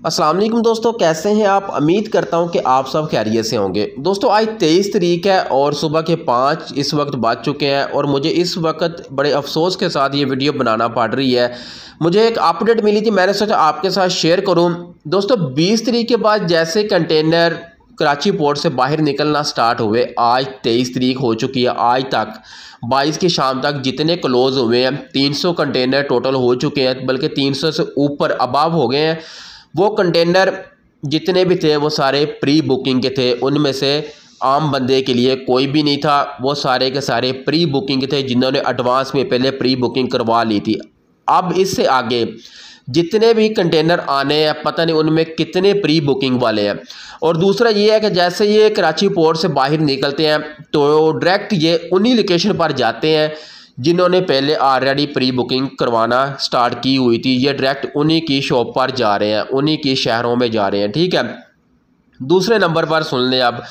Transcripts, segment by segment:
अस्सलाम वालेकुम दोस्तों, कैसे हैं आप? उम्मीद करता हूँ कि आप सब खैरियत से होंगे। दोस्तों, आज तेईस तरीक है और सुबह के पाँच इस वक्त बज चुके हैं और मुझे इस वक्त बड़े अफसोस के साथ ये वीडियो बनाना पड़ रही है। मुझे एक अपडेट मिली थी, मैंने सोचा आपके साथ शेयर करूँ। दोस्तों, बीस तरीक के बाद जैसे कंटेनर कराची पोर्ट से बाहर निकलना स्टार्ट हुए, आज तेईस तरीक हो चुकी है। आज तक बाईस की शाम तक जितने क्लोज़ हुए हैं, तीन सौ कंटेनर टोटल हो चुके हैं, बल्कि तीन सौ से ऊपर अबाव हो गए हैं। वो कंटेनर जितने भी थे, वो सारे प्री बुकिंग के थे। उनमें से आम बंदे के लिए कोई भी नहीं था। वो सारे के सारे प्री बुकिंग थे, जिन्होंने एडवांस में पहले प्री बुकिंग करवा ली थी। अब इससे आगे, जितने भी कंटेनर आने हैं, पता नहीं उनमें कितने प्री बुकिंग वाले हैं। और दूसरा ये है कि जैसे ये कराची पोर्ट से बाहर निकलते हैं तो डायरेक्ट ये उन्हीं लोकेशन पर जाते हैं जिन्होंने पहले ऑलरेडी प्री बुकिंग करवाना स्टार्ट की हुई थी, ये डायरेक्ट उन्हीं की शॉप पर जा रहे हैं, उन्हीं के शहरों में जा रहे हैं, ठीक है? दूसरे नंबर पर सुन लें अब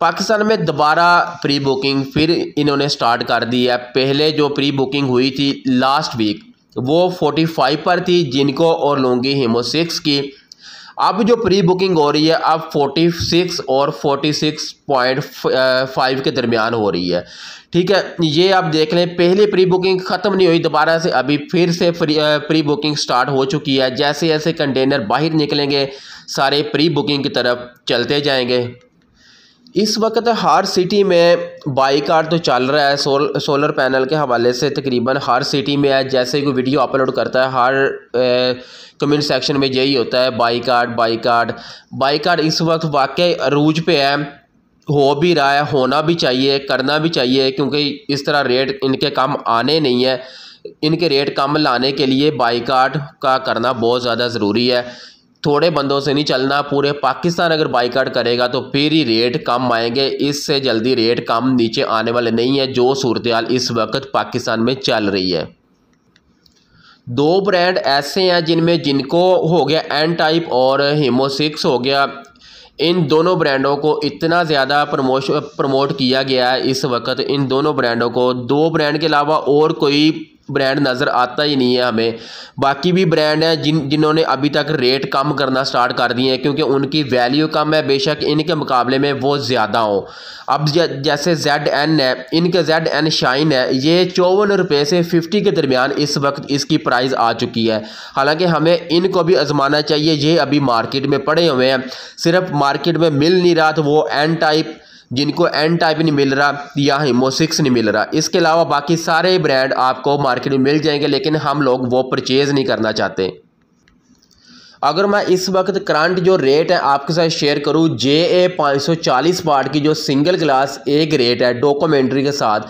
पाकिस्तान में दोबारा प्री बुकिंग फिर इन्होंने स्टार्ट कर दी है। पहले जो प्री बुकिंग हुई थी लास्ट वीक वो 45 पर थी, जिनको और लूँगी हीमो सिक्स की। अब जो प्री बुकिंग हो रही है, अब 46 और 46.5 के दरमियान हो रही है। ठीक है, ये आप देख लें, पहले प्री बुकिंग ख़त्म नहीं हुई, दोबारा से अभी फिर से प्री बुकिंग स्टार्ट हो चुकी है। जैसे जैसे कंटेनर बाहर निकलेंगे, सारे प्री बुकिंग की तरफ़ चलते जाएँगे। इस वक्त हर सिटी में बाईकार तो चल रहा है, सोल, सोलर पैनल के हवाले से तकरीबन हर सिटी में है, जैसे कोई वीडियो अपलोड करता है, हर कमेंट सेक्शन में यही होता है, by card by card by card इस वक्त वाकई अरूज पे है, हो भी रहा है, होना भी चाहिए, करना भी चाहिए, क्योंकि इस तरह रेट इनके कम आने नहीं है। इनके रेट कम लाने के लिए बाई कार्ड का करना बहुत ज़्यादा ज़रूरी है। थोड़े बंदों से नहीं चलना, पूरे पाकिस्तान अगर बाइकाट करेगा तो फिर ही रेट कम आएँगे। इससे जल्दी रेट कम नीचे आने वाले नहीं है, जो सूरत इस वक्त पाकिस्तान में चल रही है। दो ब्रांड ऐसे हैं जिनमें जिनको हो गया एन टाइप और हीमो सिक्स हो गया। इन दोनों ब्रांडों को इतना ज़्यादा प्रमोश, प्रमोट किया गया है इस वक्त। इन दोनों ब्रांडों को दो ब्रांड के अलावा और कोई ब्रांड नज़र आता ही नहीं है हमें। बाकी भी ब्रांड हैं जिन, जिन्होंने अभी तक रेट कम करना स्टार्ट कर दिए हैं, क्योंकि उनकी वैल्यू कम है, बेशक इनके मुकाबले में वो ज़्यादा हो। अब जैसे जेड एन है, इनके जेड एन शाइन है, ये चौवन रुपये से फिफ्टी के दरमियान इस वक्त इसकी प्राइस आ चुकी है। हालाँकि हमें इनको भी आजमाना चाहिए, ये अभी मार्केट में पड़े हुए हैं। सिर्फ़ मार्केट में मिल नहीं रहा तो वो एन टाइप जिनको एन टाइप नहीं मिल रहा, या हिमो सिक्स नहीं मिल रहा। इसके अलावा बाकी सारे ब्रांड आपको मार्केट में मिल जाएँगे, लेकिन हम लोग वो परचेज़ नहीं करना चाहते। अगर मैं इस वक्त करंट जो रेट है आपके साथ शेयर करूँ जे ए पाँच सौ चालीस की जो सिंगल ग्लास एक रेट है डॉक्यूमेंट्री के साथ,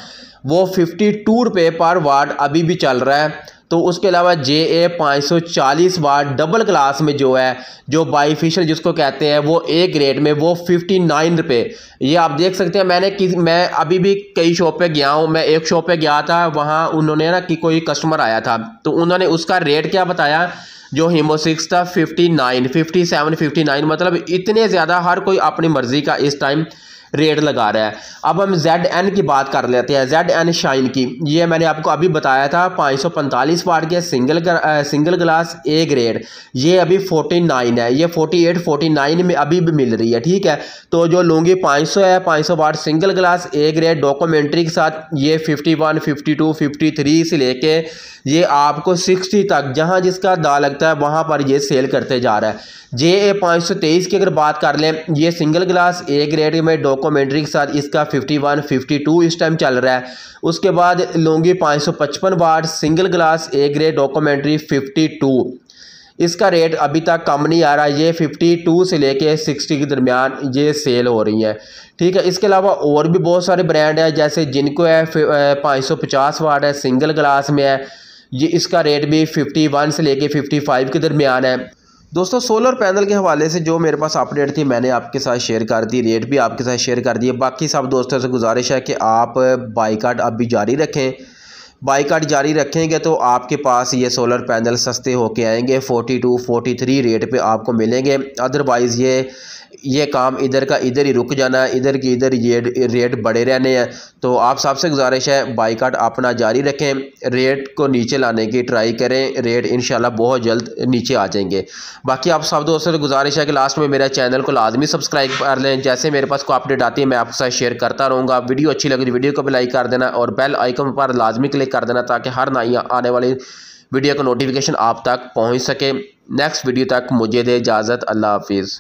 वो फिफ्टी टू रुपये पर वाट अभी भी चल रहा है। तो उसके अलावा जे ए पाँच सौ चालीस डबल क्लास में जो है, जो बाईफिशल जिसको कहते हैं, वो ए ग्रेड में, वो फिफ्टी नाइन रुपये ये आप देख सकते हैं, मैंने किस, मैं अभी भी कई शॉप पे गया हूँ, मैं एक शॉप पे गया था, वहाँ उन्होंने ना कि कोई कस्टमर आया था। तो उन्होंने उसका रेट क्या बताया, जो हीमोसिक्स था fifty nine fifty seven fifty nine मतलब इतने ज़्यादा हर कोई अपनी मर्ज़ी का इस टाइम रेट लगा रहा है। अब हम जेड एन की बात कर लेते हैं। जेड एन शाइन की। ये मैंने आपको अभी बताया था, पाँच सौ पैंतालीस वाट के single single glass A grade ये अभी फोर्टी नाइन है। ये फोर्टी एट, फोर्टी नाइन में अभी भी मिल रही है, ठीक है? तो जो लूँगी पाँच सौ है, पाँच सौ watt single glass A grade documentary के साथ ये fifty one fifty two fifty three से लेके ये आपको सिक्सटी तक, जहाँ जिसका दा लगता है, वहाँ पर ये सेल करते जा रहा है। जे ए पाँच सौ तेईस की अगर बात कर लें, ये सिंगल ग्लास ए ग्रेड में डॉक्यूमेंट्री के साथ इसका फिफ्टी वन फिफ्टी टू इस टाइम चल रहा है। उसके बाद लूँगी पाँच सौ पचपन watt single glass A grade documentary fifty two इसका रेट अभी तक कम नहीं आ रहा, ये फिफ्टी टू से लेके सिक्सटी के दरमियान ये सेल हो रही हैं। ठीक है, इसके अलावा और भी बहुत सारे ब्रांड हैं, जैसे जिनको है पाँच सौ पचास वाट है सिंगल ग्लास में है। ये इसका रेट भी फिफ्टी वन से लेके फिफ्टी फाइव के दरमियान है। दोस्तों सोलर पैनल के हवाले से जो मेरे पास अपडेट थी, मैंने आपके साथ शेयर कर दी रेट भी आपके साथ शेयर कर दिए बाकी सब दोस्तों, से गुजारिश है कि आप बाईकाट अब भी जारी रखें। बाईकाट जारी रखेंगे तो आपके पास ये सोलर पैनल सस्ते होके आएँगे। Forty two forty three rate पे आपको मिलेंगे। अदरवाइज़ ये ये काम इधर का इधर ही रुक जाना है, इधर की इधर ये रेट बढ़े रहने हैं। तो आप सबसे गुजारिश है, बाईकाट अपना जारी रखें, रेट को नीचे लाने की ट्राई करें, रेट इन बहुत जल्द नीचे आ जाएँगे। बाकी आप सब दोस्तों से गुजारिश है कि लास्ट में मेरे चैनल को लाजमी सब्सक्राइब कर लें, जैसे मेरे पास को अपडेट आती है, मैं आपके साथ शेयर करता रहूँगा। वीडियो अच्छी लगी तो वीडियो को भी लाइक कर देना और बेल आइकन पर लाजमी क्लिक कर देना ताकि हर नई आने वाली वीडियो का नोटिफिकेशन आप तक पहुँच सके। नेक्स्ट वीडियो तक मुझे दे इजाज़त, अल्लाह हाफिज़।